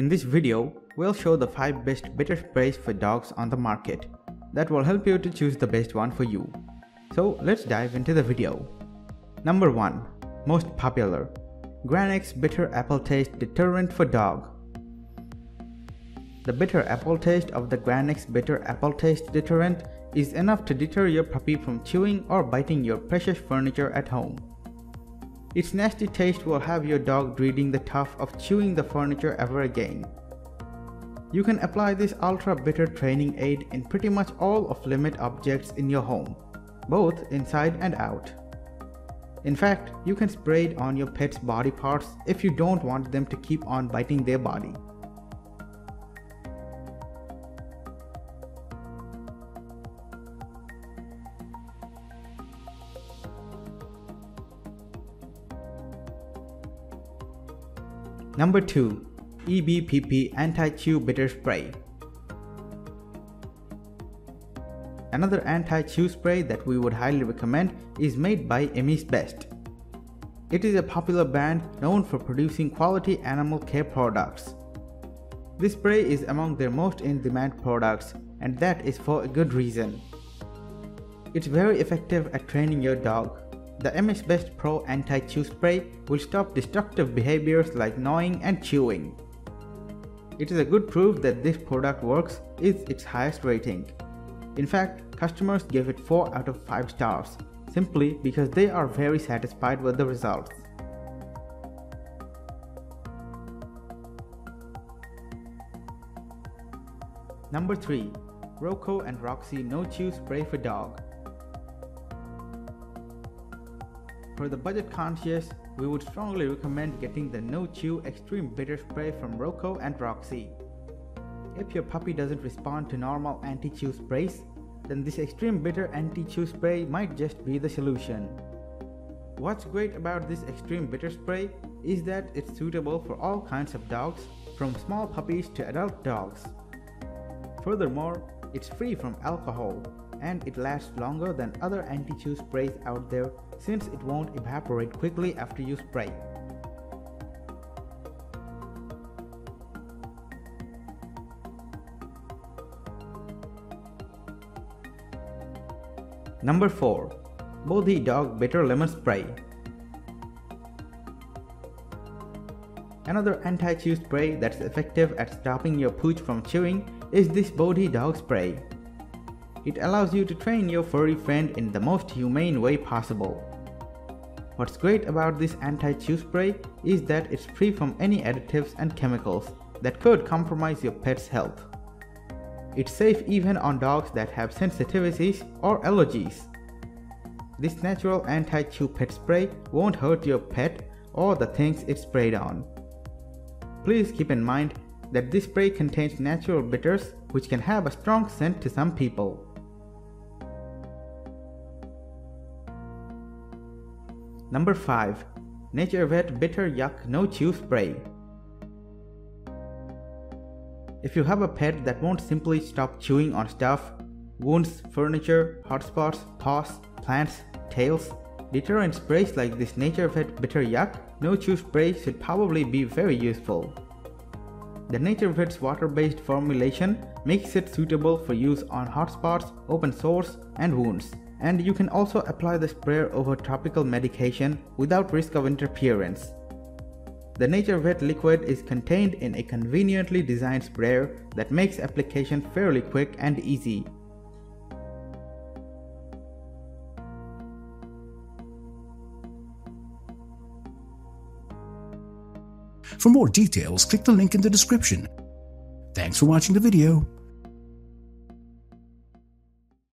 In this video, we'll show the 5 best bitter sprays for dogs on the market. That will help you to choose the best one for you. So let's dive into the video. Number 1. Most popular. Grannicks Bitter Apple Taste Deterrent for Dog. The bitter apple taste of the Grannicks Bitter Apple Taste Deterrent is enough to deter your puppy from chewing or biting your precious furniture at home. Its nasty taste will have your dog dreading the thought of chewing the furniture ever again. You can apply this ultra bitter training aid in pretty much all of limit objects in your home, both inside and out. In fact, you can spray it on your pet's body parts if you don't want them to keep on biting their body. Number 2. EBPP Anti-Chew Bitter Spray Another anti-chew spray that we would highly recommend is made by Emees Best. It is a popular brand known for producing quality animal care products. This spray is among their most in-demand products and that is for a good reason. It's very effective at training your dog the MS Best Pro Anti-Chew Spray will stop destructive behaviors like gnawing and chewing. It is a good proof that this product works is its highest rating. In fact, customers gave it 4 out of 5 stars, simply because they are very satisfied with the results. Number 3. Rocco and Roxie No Chew Spray for Dog For the budget conscious, we would strongly recommend getting the No Chew Extreme Bitter Spray from Rocco and Roxie. If your puppy doesn't respond to normal anti-chew sprays, then this Extreme Bitter Anti-Chew Spray might just be the solution. What's great about this Extreme Bitter Spray is that it's suitable for all kinds of dogs, from small puppies to adult dogs. Furthermore, it's free from alcohol, and it lasts longer than other anti-chew sprays out there since it won't evaporate quickly after you spray. Number 4. Bodhi Dog Bitter Lemon Spray Another anti-chew spray that's effective at stopping your pooch from chewing is this Bodhi Dog Spray. It allows you to train your furry friend in the most humane way possible. What's great about this anti-chew spray is that it's free from any additives and chemicals that could compromise your pet's health. It's safe even on dogs that have sensitivities or allergies. This natural anti-chew pet spray won't hurt your pet or the things it's sprayed on. Please keep in mind that this spray contains natural bitters which can have a strong scent to some people. Number 5. NaturVet Bitter Yuck No Chew Spray. If you have a pet that won't simply stop chewing on stuff, wounds, furniture, hotspots, paws, plants, tails, deterrent sprays like this NaturVet Bitter Yuck No Chew Spray should probably be very useful. The NaturVet's water-based formulation makes it suitable for use on hotspots, open sores, and wounds and you can also apply the sprayer over topical medication without risk of interference. The NaturVet liquid is contained in a conveniently designed sprayer that makes application fairly quick and easy. For more details, click the link in the description. Thanks for watching the video.